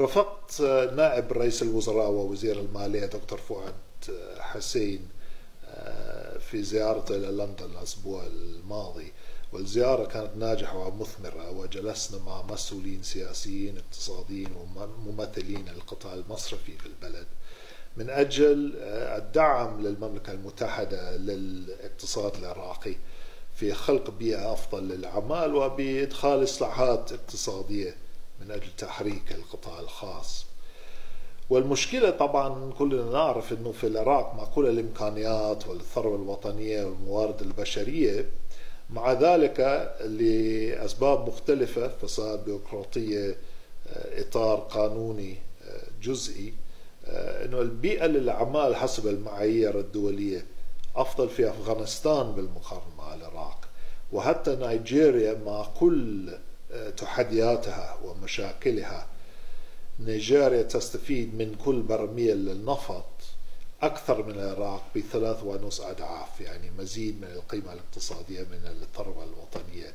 رفقت نائب رئيس الوزراء ووزير المالية دكتور فؤاد حسين في زيارته إلى لندن الأسبوع الماضي. والزيارة كانت ناجحة ومثمرة وجلسنا مع مسؤولين سياسيين اقتصاديين وممثلين القطاع المصرفي في البلد. من أجل الدعم للمملكة المتحدة للاقتصاد العراقي في خلق بيئة أفضل للعمال وبإدخال إصلاحات اقتصادية. من أجل تحريك القطاع الخاص. والمشكلة طبعا كلنا نعرف أنه في العراق مع كل الإمكانيات والثروة الوطنية والموارد البشرية. مع ذلك لأسباب مختلفة فساد بيروقراطية إطار قانوني جزئي أنه البيئة للأعمال حسب المعايير الدولية أفضل في أفغانستان بالمقارنة مع العراق. وحتى نيجيريا مع كل تحدياتها ومشاكلها نيجيريا تستفيد من كل برميل للنفط أكثر من العراق بثلاث ونص أضعاف يعني مزيد من القيمة الاقتصادية من الثروة الوطنية.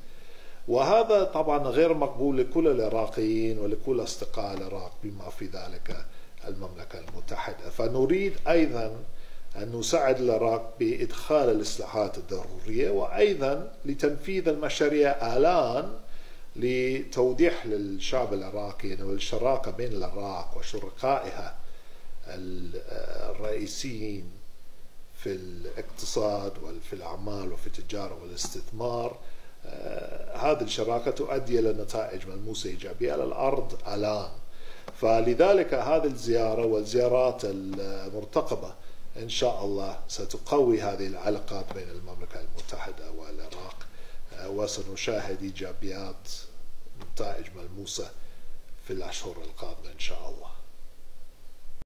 وهذا طبعا غير مقبول لكل العراقيين ولكل أصدقاء العراق بما في ذلك المملكة المتحدة. فنريد أيضا أن نساعد العراق بإدخال الإصلاحات الضرورية وأيضا لتنفيذ المشاريع آلآن لتوضيح للشعب العراقي أنه الشراكة بين العراق وشركائها الرئيسيين في الاقتصاد وفي الأعمال وفي التجارة والاستثمار هذه الشراكة تؤدي إلى نتائج ملموسة إيجابية على الأرض الآن. فلذلك هذه الزيارة والزيارات المرتقبة إن شاء الله ستقوي هذه العلاقات بين المملكة المتحدة والعراق. وسنشاهد إيجابيات نتائج ملموسة في الأشهر القادمة إن شاء الله.